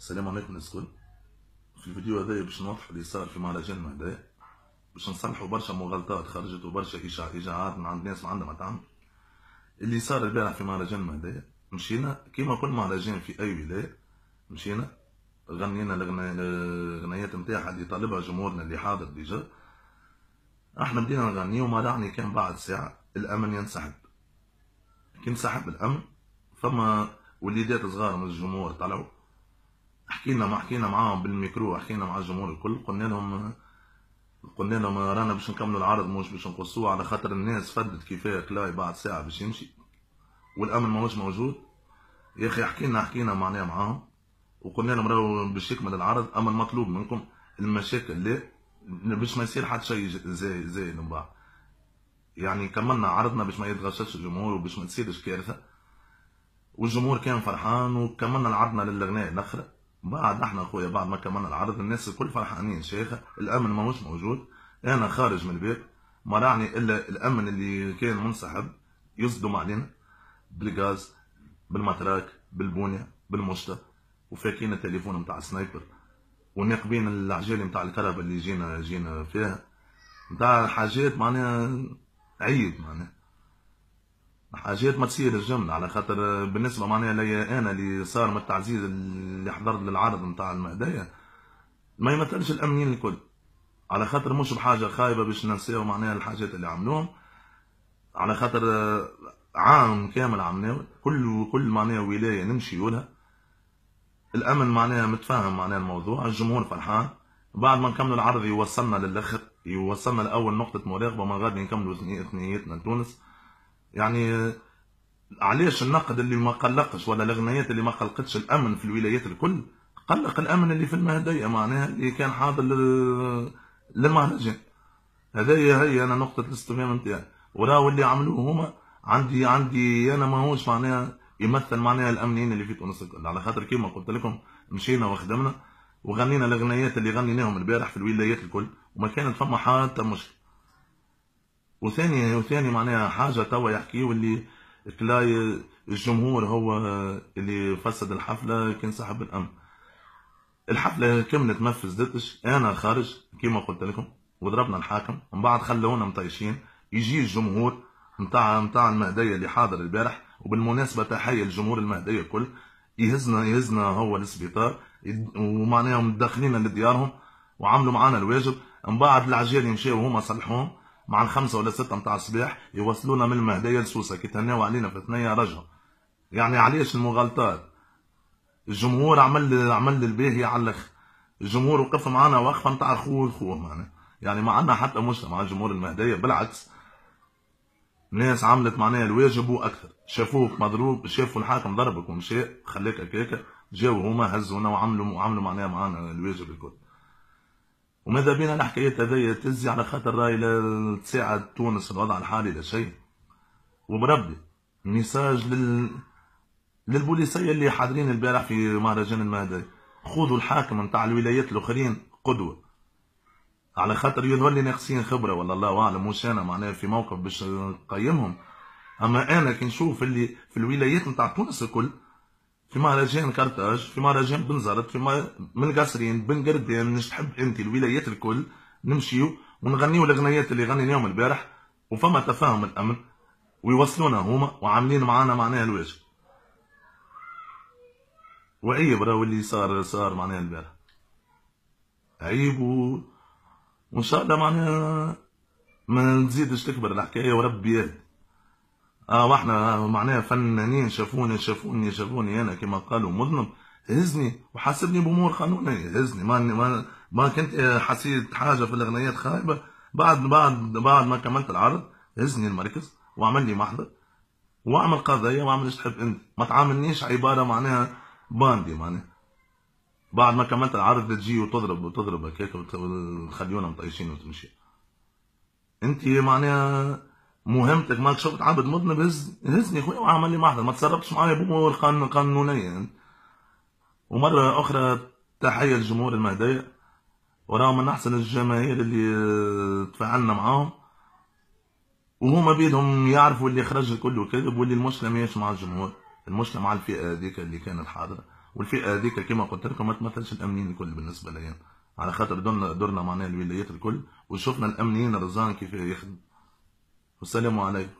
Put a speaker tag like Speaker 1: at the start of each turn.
Speaker 1: السلام عليكم الكل في الفيديو هذايا باش نوضح اللي صار في مهرجان المهدايا باش نصلحوا برشا مغالطات خرجت وبرشا اشاعات من عند ناس ما عندها ما تعمل اللي صار البارح في مهرجان المهدايا مشينا كيما كل مهرجان في أي ولاية مشينا غنينا الاغنيات نتاعها اللي طالبها جمهورنا اللي حاضر ديجا. إحنا بدينا نغني وما دعني كان بعد ساعة الأمن ينسحب. كي انسحب الأمن فما وليدات صغار من الجمهور طلعوا. حكينا ما حكينا معاهم بالميكرو حكينا مع الجمهور الكل. قلنا لهم قلنا لهم رانا باش نكملوا العرض مش باش نقصوه على خاطر الناس فدت كيفاه كلاي بعد ساعة باش يمشي. والأمن ماهوش موجود. يا أخي حكينا حكينا معناها معاهم. وقلنا لهم راهو باش يكمل العرض اما المطلوب منكم. المشاكل لا باش ما يصير حتى شيء زي زي من بعد. يعني كملنا عرضنا باش ما يتغشش الجمهور وباش ما تصيرش كارثة. والجمهور كان فرحان وكملنا العرضنا للاغنيه الأخرى. بعد إحنا أخويا بعد ما كملنا العرض الناس الكل فرحانين. شيخه الأمن ماهوش موجود. أنا خارج من البيت ما رعني إلا الأمن اللي كان منسحب يصدم علينا بالغاز بالمتراك بالبونية بالمشطة وفاكين التليفون نتاع السنايبر وناقبين العجالي نتاع الكهرباء اللي جينا جينا فيها. نتاع حاجات معناها عيب معناها. حاجات ما تصير الجملة على خاطر بالنسبة معناها ليا أنا اللي صار من التعزيز اللي حضرت للعرض نتاع المهدية ما يمثلش الأمنين الكل. على خاطر مش بحاجة خايبة باش ننساو معناها الحاجات اللي عملوهم. على خاطر عام كامل عملناه كل كل معناها ولاية نمشي لها الأمن معناها متفاهم معناها الموضوع الجمهور فرحان. بعد ما نكملوا العرض يوصلنا للآخر يوصلنا لأول نقطة مراقبة ما غادي نكملوا ثنيتنا لتونس يعني علاش النقد اللي ما قلقش ولا الأغنيات اللي ما قلقتش الأمن في الولايات الكل؟ قلق الأمن اللي في المهدية معناها اللي كان حاضر للمهرجان. هذايا هي أنا نقطة الاستفهام نتاعي. وراو اللي عملوه هما عندي عندي أنا ماهوش معناها يمثل معناها الامنيين اللي في تونس الكل. على خاطر كيما قلت لكم مشينا وخدمنا وغنينا الأغنيات اللي غنيناهم البارح في الولايات الكل وما كانت فما حتى مشكلة. وثاني وثاني معناها حاجة توا يحكيو اللي تلاقي الجمهور هو اللي فسد الحفلة كان صاحب الأمن. الحفلة كملت ما فسدتش أنا خارج كيما قلت لكم وضربنا الحاكم. من بعد خلونا مطيشين. يجي الجمهور نتاع نتاع المهدية اللي حاضر البارح وبالمناسبة تحية للجمهور المهدية الكل. يهزنا يهزنا هو السبيطار ومعناها مدخلين لديارهم وعملوا معانا الواجب. من بعد العجال يمشيو هما صلحوهم. مع الخمسة ولا ستة متاع الصباح يوصلونا من المهدية لسوسة كي تهناو علينا في ثنية رجعوا يعني علاش المغالطات؟ الجمهور عمل عمل الباهي على الآخر الجمهور وقف معنا وقفة نتاع خوه لخوه معنا يعني ما عندنا حتى مشكله مع الجمهور المهديه بالعكس. ناس عملت معناها الواجب وأكثر شافوك مضروب شافوا الحاكم ضربك ومشى خلاك هكاك جاو هما هزونا وعملوا وعملوا معناها معنا الواجب الكل. وماذا بينا الحكايات هذيا تزي على خاطر راي تساعد تونس الوضع الحالي لا شيء؟ وبربي ميساج لل للبوليسية اللي حاضرين البارح في مهرجان المهدي. خذوا الحاكم نتاع الولايات الأخرين قدوة. على خاطر يظهر لي ناقصين خبرة ولا الله أعلم مش أنا معناها في موقف باش نقيمهم. أما أنا كي نشوف اللي في الولايات نتاع تونس الكل في مهرجان كرتاج في مهرجان بنزرت في من القصرين بن قردان مش تحب انت الولايات الكل نمشيو ونغنيو الأغنيات اللي غنيناهم البارح وفما تفاهم الأمن ويوصلونا هما وعاملين معانا معناها الواجب وعيب راهو اللي صار صار معناها البارح عيب. وإن شاء الله معناها ما تزيدش تكبر الحكاية وربي يهدي آه وإحنا معناها فنانين شافوني شافوني شافوني أنا كما قالوا مذنب. هزني وحاسبني بأمور قانونية. هزني. ما ما, ما كنت حسيت حاجة في الاغنيات خايبة. بعد بعد بعد ما كملت العرض هزني المركز وعمل لي محضر. واعمل قضيه واعمل إيش تحب أنت. ما تعاملنيش عبارة معناها باندي معناها. بعد ما كملت العرض تجي وتضرب وتضرب هكاك وتخليونا مطيشين وتمشي. أنت معناها مهمتك مالك شفت عبد مذنب هز هزني خويا وعمل لي محضر. ما تصرفتش معايا بامور قانونيه يعني. ومرة أخرى تحية لجمهور المهديه وراهم من أحسن الجماهير اللي تفاعلنا معاهم وهما بيدهم يعرفوا اللي خرج الكل كذب واللي المشكلة ماهيش مع الجمهور. المشكلة مع الفئة هذيك اللي كانت حاضرة. والفئة هذيك كما قلت لكم ما تمثلش الامنيين الكل بالنسبة لي على خاطر درنا درنا معناها الولايات الكل وشفنا الامنيين رزان كيف يخدم. والسلام عليكم.